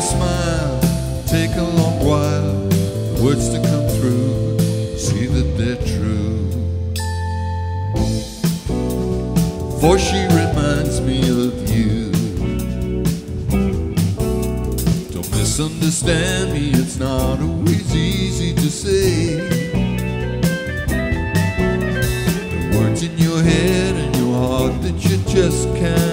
smile, take a long while, the words to come through, see that they're true. For she reminds me of you. Don't misunderstand me, it's not always easy to say. The words in your head and your heart that you just can't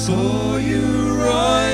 saw you rise.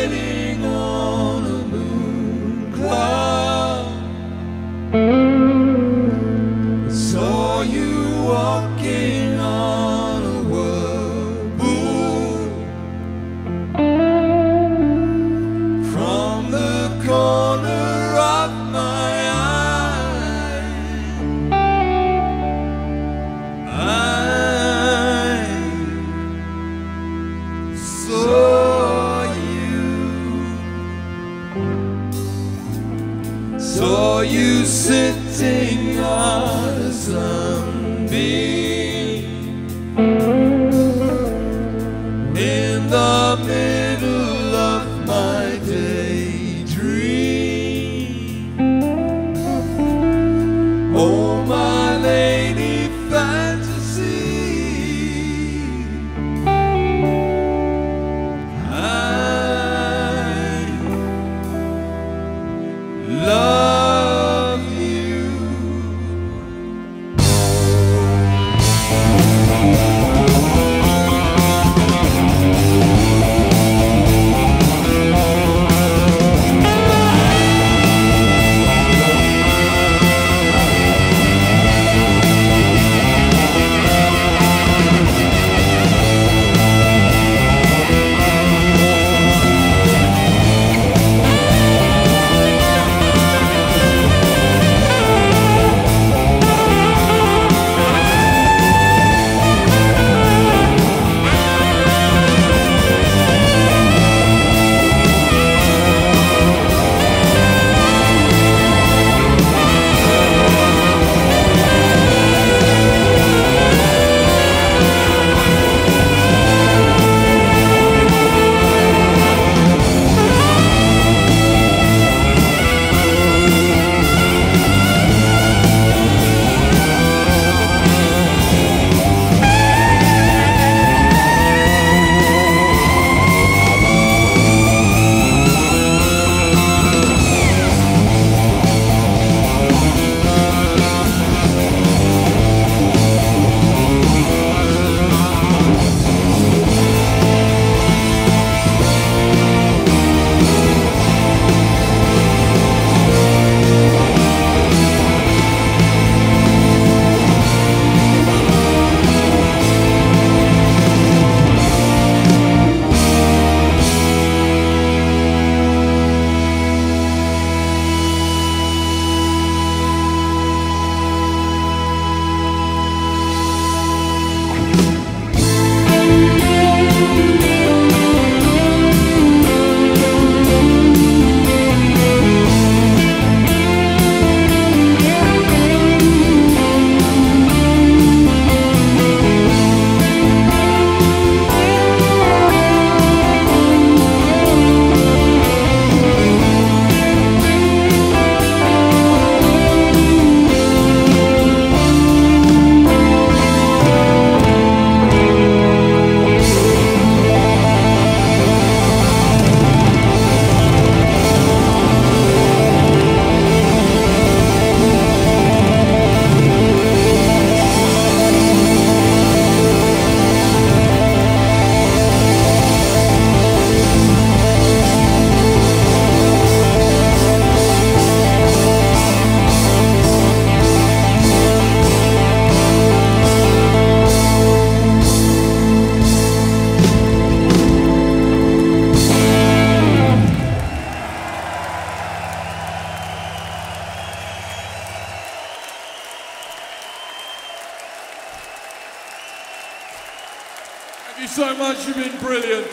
you've been brilliant.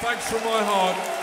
Thanks from my heart.